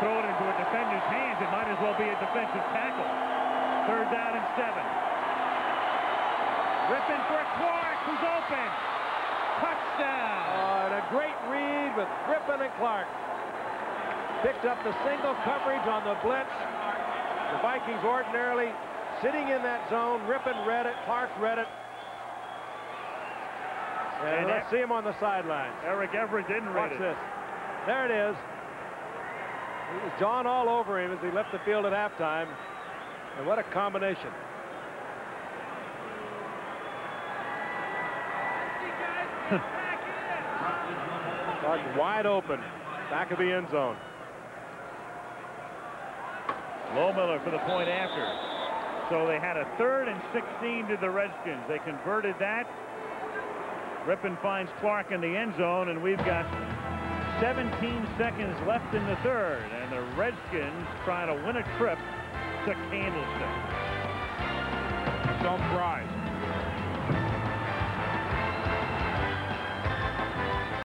throw it into a defender's hands, it might as well be a defensive tackle. Third down and seven. Rypien for Clark, who's open. Touchdown. Oh, and a great read with Rypien and Clark. Picked up the single coverage on the blitz. The Vikings ordinarily sitting in that zone. Rypien read it. Clark read it. And, And let's see him on the sideline. Eric Everett didn't read Watch it. this. There it is. It was John all over him as he left the field at halftime. And what a combination. Wide open. Back of the end zone. Lohmiller for the point after. So they had a third and 16 to the Redskins. They converted that. Rypien finds Clark in the end zone, and we've got 17 seconds left in the third. And the Redskins trying to win a trip to Candlestick. Don't prize.